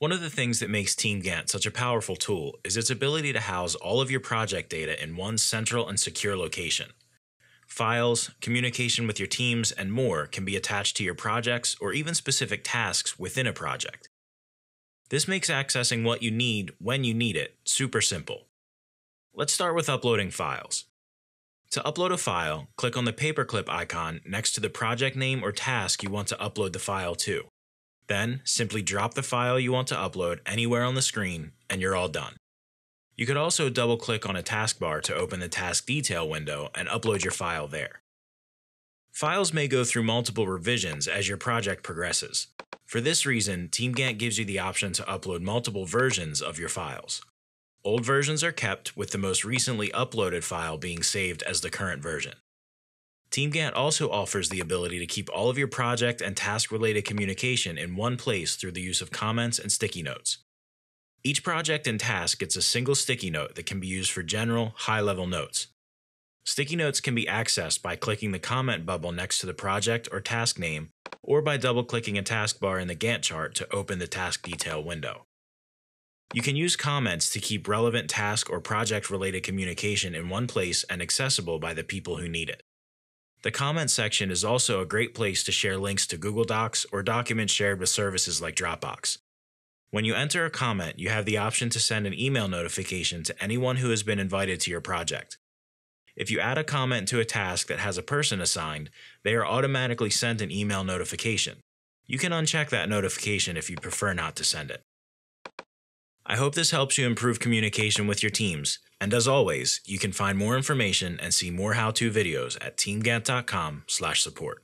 One of the things that makes Team Gantt such a powerful tool is its ability to house all of your project data in one central and secure location. Files, communication with your teams, and more can be attached to your projects or even specific tasks within a project. This makes accessing what you need when you need it super simple. Let's start with uploading files. To upload a file, click on the paperclip icon next to the project name or task you want to upload the file to. Then, simply drop the file you want to upload anywhere on the screen, and you're all done. You could also double click on a taskbar to open the task detail window and upload your file there. Files may go through multiple revisions as your project progresses. For this reason, Team Gantt gives you the option to upload multiple versions of your files. Old versions are kept, with the most recently uploaded file being saved as the current version. Team Gantt also offers the ability to keep all of your project and task related communication in one place through the use of comments and sticky notes. Each project and task gets a single sticky note that can be used for general, high level notes. Sticky notes can be accessed by clicking the comment bubble next to the project or task name, or by double clicking a taskbar in the Gantt chart to open the task detail window. You can use comments to keep relevant task or project related communication in one place and accessible by the people who need it. The comment section is also a great place to share links to Google Docs or documents shared with services like Dropbox. When you enter a comment, you have the option to send an email notification to anyone who has been invited to your project. If you add a comment to a task that has a person assigned, they are automatically sent an email notification. You can uncheck that notification if you prefer not to send it. I hope this helps you improve communication with your teams. And as always, you can find more information and see more how-to videos at teamgantt.com/support.